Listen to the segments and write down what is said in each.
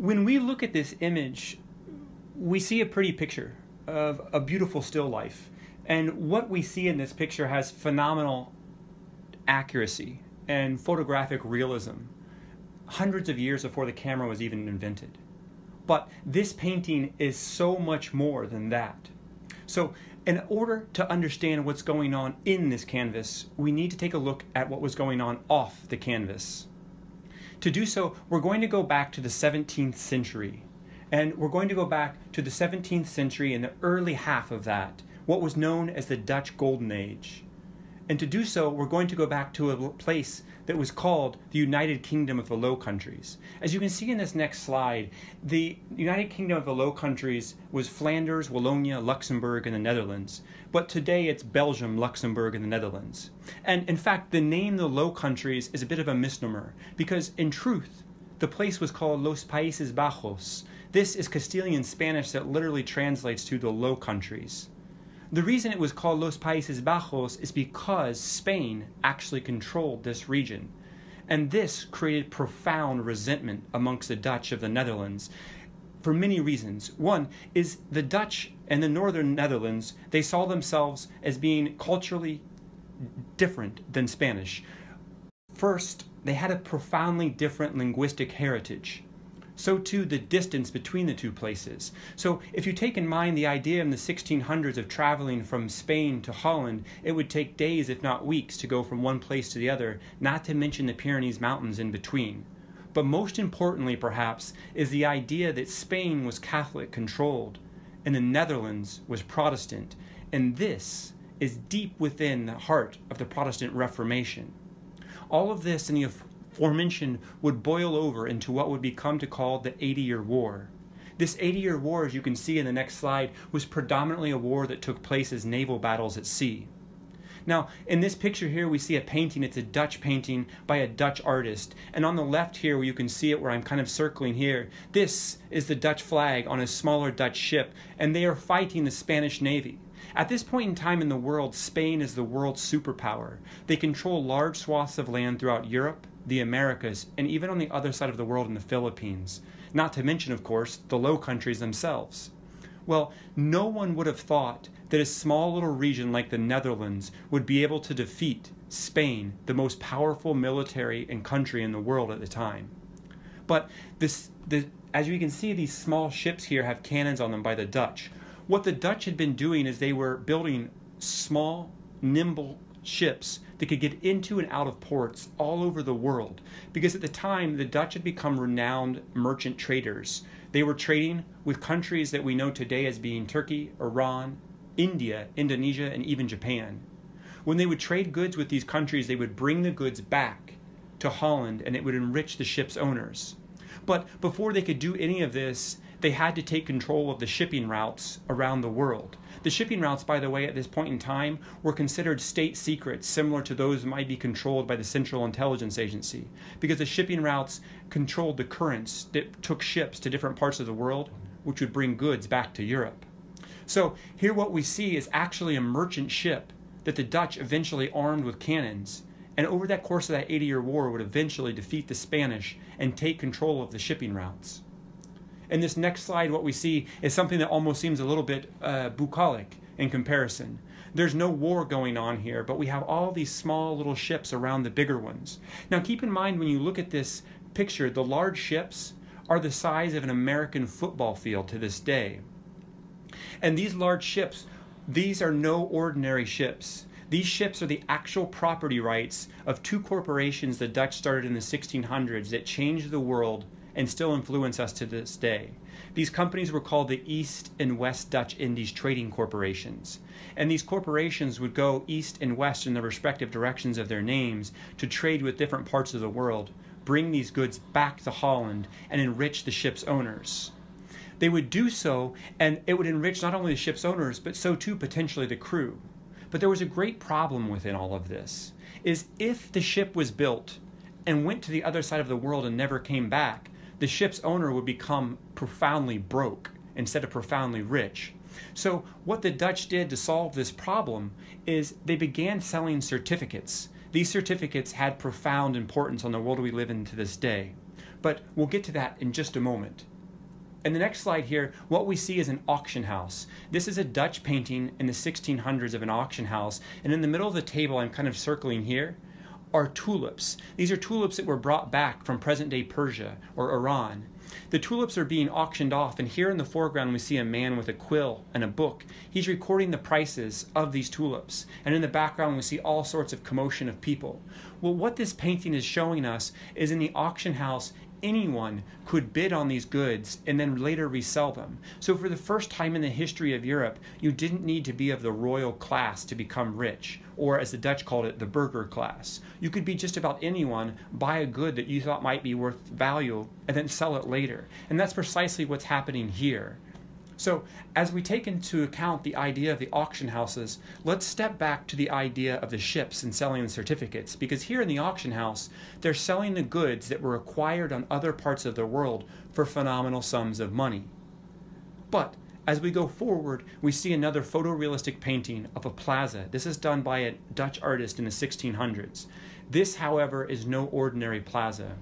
when we look at this image, we see a pretty picture of a beautiful still life. And what we see in this picture has phenomenal accuracy and photographic realism, hundreds of years before the camera was even invented. But this painting is so much more than that. So, in order to understand what's going on in this canvas, we need to take a look at what was going on off the canvas. To do so, we're going to go back to the 17th century. And we're going to go back to the 17th century and the early half of that, what was known as the Dutch Golden Age. And to do so, we're going to go back to a place that was called the United Kingdom of the Low Countries. As you can see in this next slide, the United Kingdom of the Low Countries was Flanders, Wallonia, Luxembourg, and the Netherlands. But today it's Belgium, Luxembourg, and the Netherlands. And in fact, the name the Low Countries is a bit of a misnomer because in truth, the place was called Los Países Bajos. This is Castilian Spanish that literally translates to the Low Countries. The reason it was called Los Países Bajos is because Spain actually controlled this region. And this created profound resentment amongst the Dutch of the Netherlands for many reasons. One is the Dutch and the northern Netherlands, they saw themselves as being culturally different than Spanish. First, they had a profoundly different linguistic heritage so too the distance between the two places. So if you take in mind the idea in the 1600s of traveling from Spain to Holland, it would take days, if not weeks, to go from one place to the other, not to mention the Pyrenees Mountains in between. But most importantly, perhaps, is the idea that Spain was Catholic controlled and the Netherlands was Protestant, and this is deep within the heart of the Protestant Reformation. All of this in the aforementioned would boil over into what would become to call the 80 year war. This 80 year war, as you can see in the next slide, was predominantly a war that took place as naval battles at sea. Now, in this picture here, we see a painting. It's a Dutch painting by a Dutch artist. And on the left here, where you can see it, where I'm kind of circling here, this is the Dutch flag on a smaller Dutch ship, and they are fighting the Spanish Navy. At this point in time in the world, Spain is the world's superpower. They control large swaths of land throughout Europe, the Americas, and even on the other side of the world in the Philippines. Not to mention, of course, the Low Countries themselves. Well, no one would have thought that a small little region like the Netherlands would be able to defeat Spain, the most powerful military and country in the world at the time. But this, the, as you can see, these small ships here have cannons on them by the Dutch. What the Dutch had been doing is they were building small, nimble ships that could get into and out of ports all over the world. Because at the time, the Dutch had become renowned merchant traders. They were trading with countries that we know today as being Turkey, Iran, India, Indonesia, and even Japan. When they would trade goods with these countries, they would bring the goods back to Holland and it would enrich the ship's owners. But before they could do any of this, they had to take control of the shipping routes around the world. The shipping routes, by the way, at this point in time, were considered state secrets, similar to those that might be controlled by the Central Intelligence Agency, because the shipping routes controlled the currents that took ships to different parts of the world, which would bring goods back to Europe. So here, what we see is actually a merchant ship that the Dutch eventually armed with cannons, and over that course of that 80 year war would eventually defeat the Spanish and take control of the shipping routes. In this next slide, what we see is something that almost seems a little bit uh, bucolic in comparison. There's no war going on here, but we have all these small little ships around the bigger ones. Now, keep in mind when you look at this picture, the large ships are the size of an American football field to this day. And these large ships, these are no ordinary ships. These ships are the actual property rights of two corporations the Dutch started in the 1600s that changed the world and still influence us to this day. These companies were called the East and West Dutch Indies Trading Corporations. And these corporations would go east and west in the respective directions of their names to trade with different parts of the world, bring these goods back to Holland, and enrich the ship's owners. They would do so, and it would enrich not only the ship's owners, but so too potentially the crew. But there was a great problem within all of this is if the ship was built and went to the other side of the world and never came back, the ship's owner would become profoundly broke instead of profoundly rich. So, what the Dutch did to solve this problem is they began selling certificates. These certificates had profound importance on the world we live in to this day. but we'll get to that in just a moment. In the next slide here, what we see is an auction house. This is a Dutch painting in the 1600s of an auction house, and in the middle of the table, I'm kind of circling here, are tulips. These are tulips that were brought back from present day Persia or Iran. The tulips are being auctioned off, and here in the foreground we see a man with a quill and a book. He's recording the prices of these tulips, and in the background we see all sorts of commotion of people. Well, what this painting is showing us is in the auction house, anyone could bid on these goods and then later resell them. So, for the first time in the history of Europe, you didn't need to be of the royal class to become rich, or as the Dutch called it, the burgher class. You could be just about anyone, buy a good that you thought might be worth value, and then sell it later. And that's precisely what's happening here. So, as we take into account the idea of the auction houses, let's step back to the idea of the ships and selling the certificates, because here in the auction house, they're selling the goods that were acquired on other parts of the world for phenomenal sums of money. But as we go forward, we see another photorealistic painting of a plaza. This is done by a Dutch artist in the 1600s. This, however, is no ordinary plaza.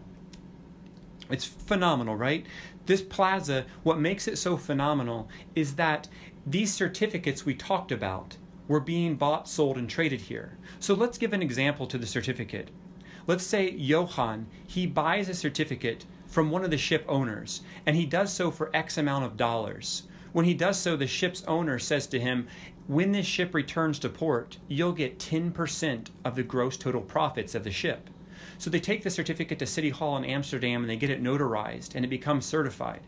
It's phenomenal, right? This plaza, what makes it so phenomenal is that these certificates we talked about were being bought, sold, and traded here. So let's give an example to the certificate. Let's say Johan, he buys a certificate from one of the ship owners, and he does so for X amount of dollars. When he does so, the ship's owner says to him, When this ship returns to port, you'll get 10% of the gross total profits of the ship. So they take the certificate to City Hall in Amsterdam and they get it notarized and it becomes certified.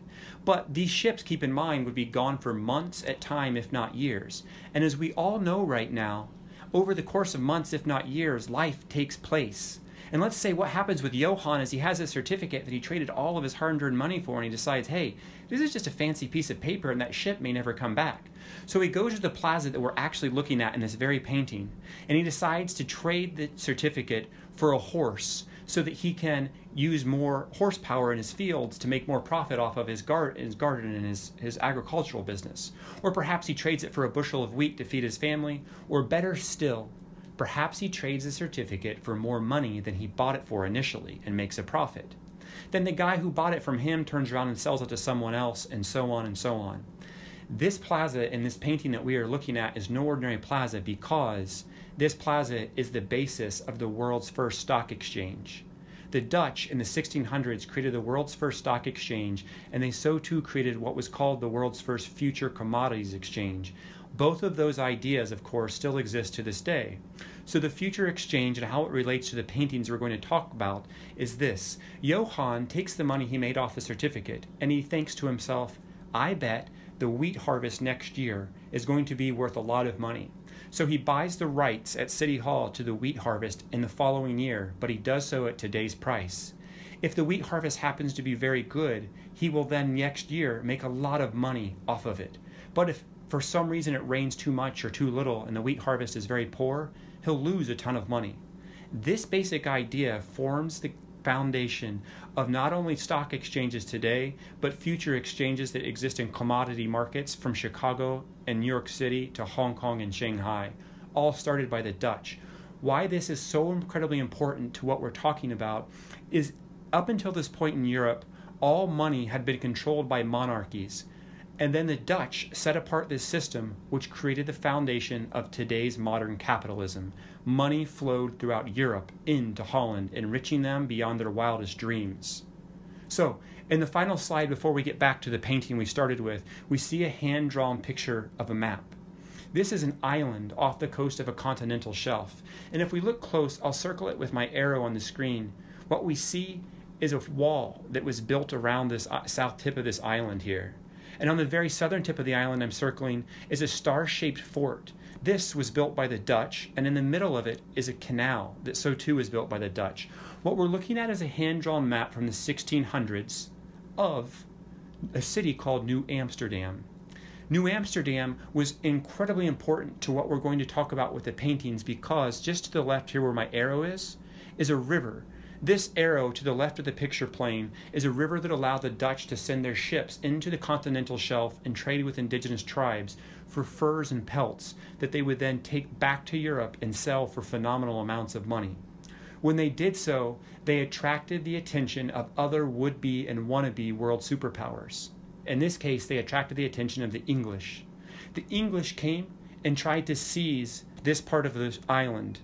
But these ships, keep in mind, would be gone for months at time, if not years. And as we all know right now, over the course of months, if not years, life takes place. And let's say what happens with Johan is he has a certificate that he traded all of his hard earned money for, and he decides, hey, this is just a fancy piece of paper, and that ship may never come back. So he goes to the plaza that we're actually looking at in this very painting, and he decides to trade the certificate for a horse so that he can use more horsepower in his fields to make more profit off of his, gar- his garden and his, his agricultural business. Or perhaps he trades it for a bushel of wheat to feed his family, or better still, Perhaps he trades a certificate for more money than he bought it for initially and makes a profit. Then the guy who bought it from him turns around and sells it to someone else, and so on and so on. This plaza in this painting that we are looking at is no ordinary plaza because this plaza is the basis of the world's first stock exchange. The Dutch in the 1600s created the world's first stock exchange, and they so too created what was called the world's first future commodities exchange. Both of those ideas, of course, still exist to this day. So, the future exchange and how it relates to the paintings we're going to talk about is this Johann takes the money he made off the certificate and he thinks to himself, I bet the wheat harvest next year is going to be worth a lot of money. So he buys the rights at City Hall to the wheat harvest in the following year, but he does so at today's price. If the wheat harvest happens to be very good, he will then next year make a lot of money off of it. But if for some reason it rains too much or too little and the wheat harvest is very poor, he'll lose a ton of money. This basic idea forms the foundation of not only stock exchanges today, but future exchanges that exist in commodity markets from Chicago and New York City to Hong Kong and Shanghai, all started by the Dutch. Why this is so incredibly important to what we're talking about is up until this point in Europe, all money had been controlled by monarchies. And then the Dutch set apart this system, which created the foundation of today's modern capitalism. Money flowed throughout Europe into Holland, enriching them beyond their wildest dreams. So, in the final slide, before we get back to the painting we started with, we see a hand drawn picture of a map. This is an island off the coast of a continental shelf. And if we look close, I'll circle it with my arrow on the screen. What we see is a wall that was built around this uh, south tip of this island here. And on the very southern tip of the island I'm circling is a star shaped fort. This was built by the Dutch, and in the middle of it is a canal that so too was built by the Dutch. What we're looking at is a hand drawn map from the 1600s of a city called New Amsterdam. New Amsterdam was incredibly important to what we're going to talk about with the paintings because just to the left here where my arrow is, is a river this arrow to the left of the picture plane is a river that allowed the Dutch to send their ships into the continental shelf and trade with indigenous tribes for furs and pelts that they would then take back to Europe and sell for phenomenal amounts of money. When they did so, they attracted the attention of other would be and wannabe world superpowers. In this case, they attracted the attention of the English. The English came and tried to seize this part of the island.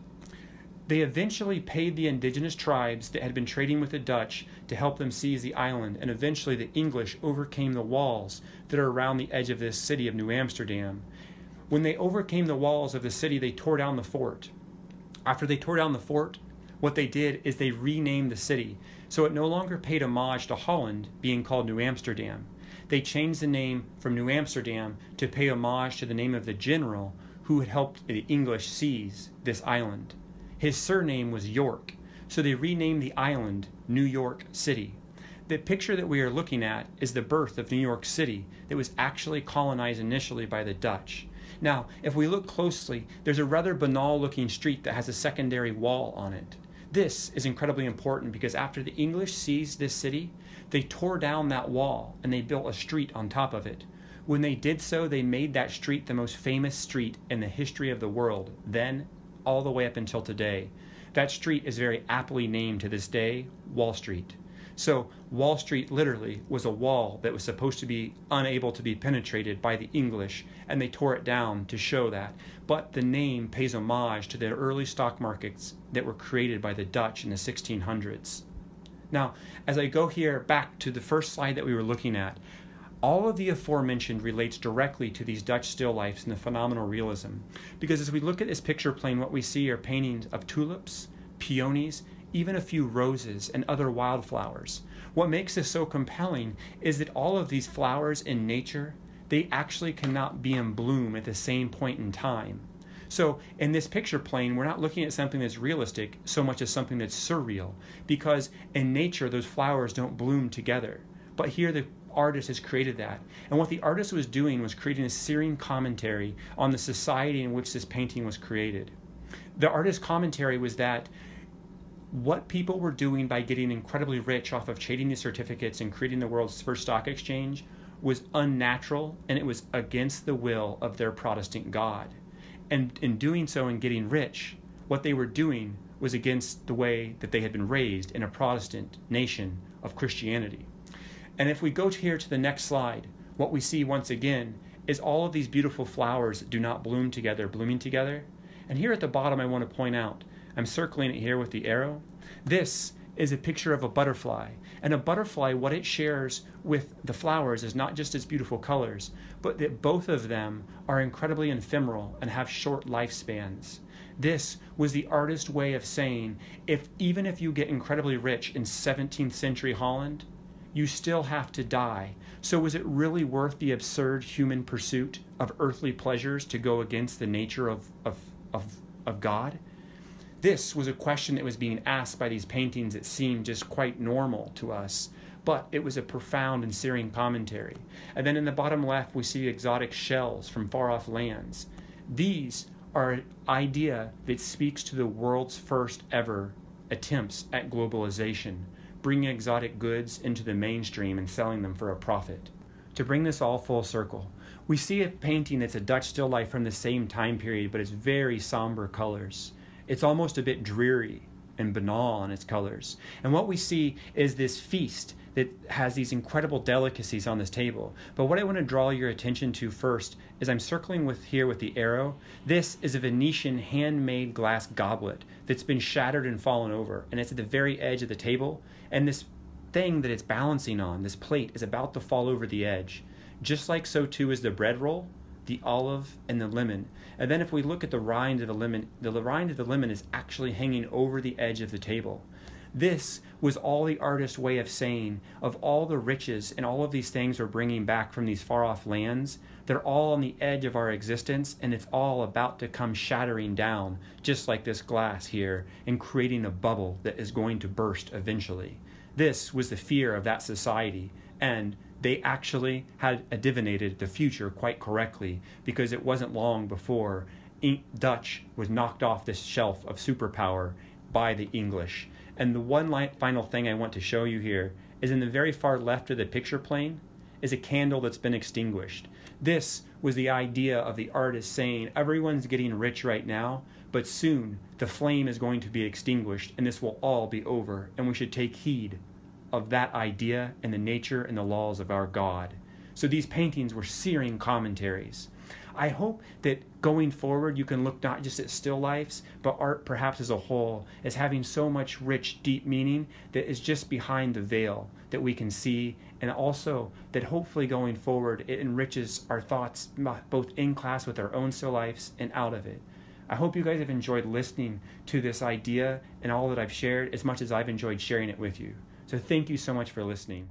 They eventually paid the indigenous tribes that had been trading with the Dutch to help them seize the island, and eventually the English overcame the walls that are around the edge of this city of New Amsterdam. When they overcame the walls of the city, they tore down the fort. After they tore down the fort, what they did is they renamed the city. So it no longer paid homage to Holland, being called New Amsterdam. They changed the name from New Amsterdam to pay homage to the name of the general who had helped the English seize this island. His surname was York, so they renamed the island New York City. The picture that we are looking at is the birth of New York City that was actually colonized initially by the Dutch. Now, if we look closely, there's a rather banal looking street that has a secondary wall on it. This is incredibly important because after the English seized this city, they tore down that wall and they built a street on top of it. When they did so, they made that street the most famous street in the history of the world, then all the way up until today. That street is very aptly named to this day Wall Street. So, Wall Street literally was a wall that was supposed to be unable to be penetrated by the English, and they tore it down to show that. But the name pays homage to the early stock markets that were created by the Dutch in the 1600s. Now, as I go here back to the first slide that we were looking at, all of the aforementioned relates directly to these Dutch still lifes and the phenomenal realism. Because as we look at this picture plane, what we see are paintings of tulips, peonies, even a few roses and other wildflowers. What makes this so compelling is that all of these flowers in nature, they actually cannot be in bloom at the same point in time. So, in this picture plane, we're not looking at something that's realistic so much as something that's surreal, because in nature, those flowers don't bloom together. But here, the artist has created that. And what the artist was doing was creating a searing commentary on the society in which this painting was created. The artist's commentary was that what people were doing by getting incredibly rich off of trading these certificates and creating the world's first stock exchange was unnatural and it was against the will of their Protestant God. And in doing so and getting rich, what they were doing was against the way that they had been raised in a Protestant nation of Christianity. And if we go here to the next slide, what we see once again is all of these beautiful flowers do not bloom together, blooming together. And here at the bottom, I want to point out I'm circling it here with the arrow. This is a picture of a butterfly. And a butterfly, what it shares with the flowers is not just its beautiful colors, but that both of them are incredibly ephemeral and have short lifespans. This was the artist's way of saying if even if you get incredibly rich in 17th century Holland, you still have to die. So, was it really worth the absurd human pursuit of earthly pleasures to go against the nature of, of, of, of God? This was a question that was being asked by these paintings that seemed just quite normal to us, but it was a profound and searing commentary. And then in the bottom left, we see exotic shells from far off lands. These are an idea that speaks to the world's first ever attempts at globalization, bringing exotic goods into the mainstream and selling them for a profit. To bring this all full circle, we see a painting that's a Dutch still life from the same time period, but it's very somber colors it's almost a bit dreary and banal in its colors. And what we see is this feast that has these incredible delicacies on this table. But what I want to draw your attention to first is I'm circling with here with the arrow. This is a Venetian handmade glass goblet that's been shattered and fallen over, and it's at the very edge of the table. And this thing that it's balancing on, this plate, is about to fall over the edge. Just like so too is the bread roll, the olive, and the lemon. And then if we look at the rind of the lemon, the rind of the lemon is actually hanging over the edge of the table. This was all the artist's way of saying of all the riches and all of these things we're bringing back from these far off lands, they're all on the edge of our existence and it's all about to come shattering down, just like this glass here, and creating a bubble that is going to burst eventually. This was the fear of that society, and they actually had divinated the future quite correctly because it wasn't long before Dutch was knocked off this shelf of superpower by the English. And the one final thing I want to show you here is in the very far left of the picture plane is a candle that's been extinguished. This was the idea of the artist saying, everyone's getting rich right now, but soon the flame is going to be extinguished and this will all be over, and we should take heed of that idea and the nature and the laws of our God. So these paintings were searing commentaries. I hope that going forward you can look not just at still lifes, but art perhaps as a whole as having so much rich, deep meaning that is just behind the veil that we can see, and also that hopefully going forward it enriches our thoughts uh, both in class with our own still lifes and out of it. I hope you guys have enjoyed listening to this idea and all that I've shared as much as I've enjoyed sharing it with you. So thank you so much for listening.